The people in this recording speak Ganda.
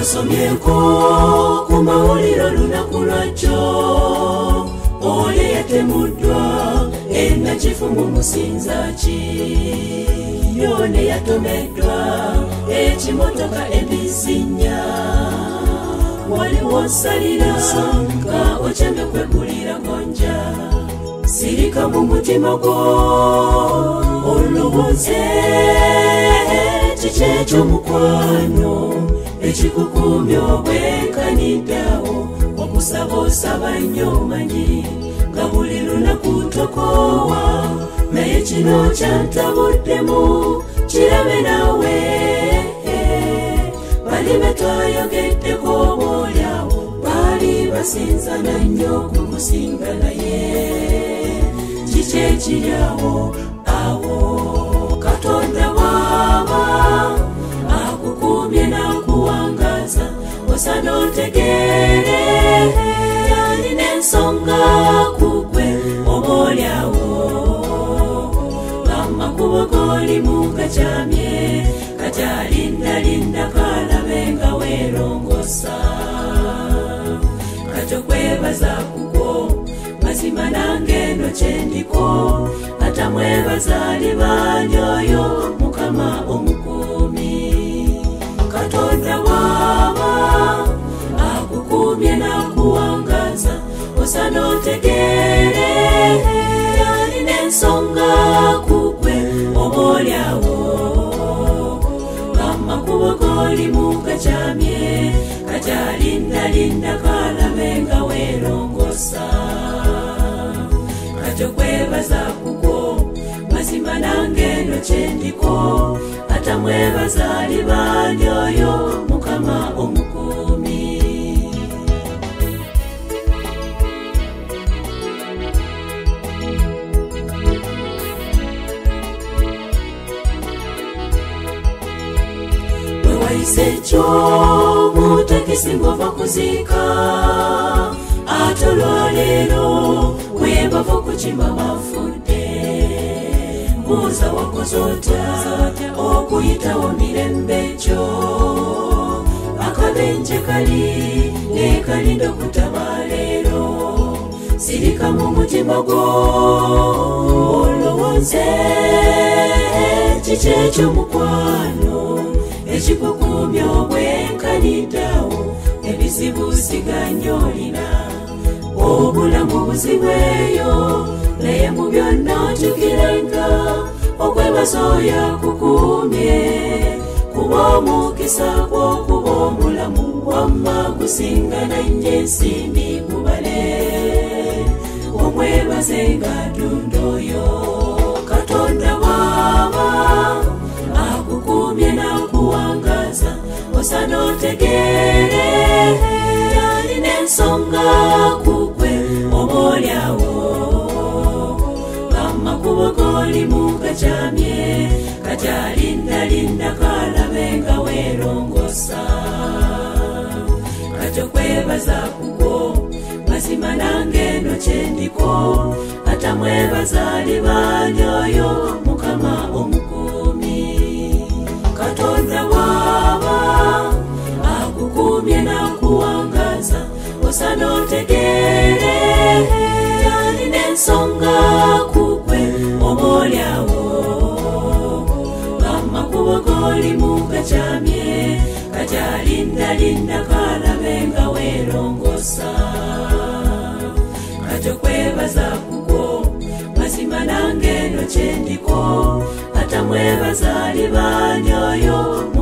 wasomyeko ku mawulire olunaku lwakyo oli yatemuddwa ennakifu mu musinza ki yone yatomeddwa ekimotoka ebizinya waliwo osalira nga okyame kwegulira konja sirika mu mutima gwo olubuze kiki ekyomukwano ekikukuumi obwenkaniddeawo okusaba osaba nnyo omanyi nga buli lunaku ntokoowa naye kino kyantabuddemu kirabe nawe bali betwayogeddeko obaoliawo baali basinzana nnyo okukusinga naye kiki ekiryawo awo songa kukwe obolyawo bama kubokoli mukacamye katalindalinda kalabenga welongosa katokwebaza kukwo mazima nangeno cendiko atamwebazali banyoyo tutegerere yalina ensonga kukwe obaolyawo ng'amakubo golimu gakyamye kacyalindalinda kalabe nga welongosa katyo kwebaza kukwo mazima nange eno atamwebazali bani sejo mutakisingova kuzika atolwalero uyembava kuchimba mafunde muza wakuzota okuitawo mirembejo akavenje kali nekali ndokutama lero sirika mumutimago olowoze chichecho mukwano ekikukuumya obwenkanidawo ebizibu siganyo olina obulamu buzibu eyo naye mu byonna ojukirenga okwebaza oyo akukuumye kuba omukisa gw'okuba omulamu wamma gusingana nnyo ensimbi kubale omwebaze nga ddunda oyo kwosa katokwebaza kuko mazima nange nochendiko atamwebazali banyoyo mukama omukumi katonda waba akukumye nakuwangaza osa notegere yalinensonga kukwe omolyawo amakubo golimukacamye katalindalinda kalabenga werongosa katokwebaza kugo mazima nangeno kyendiko katamwebaza libanyoyo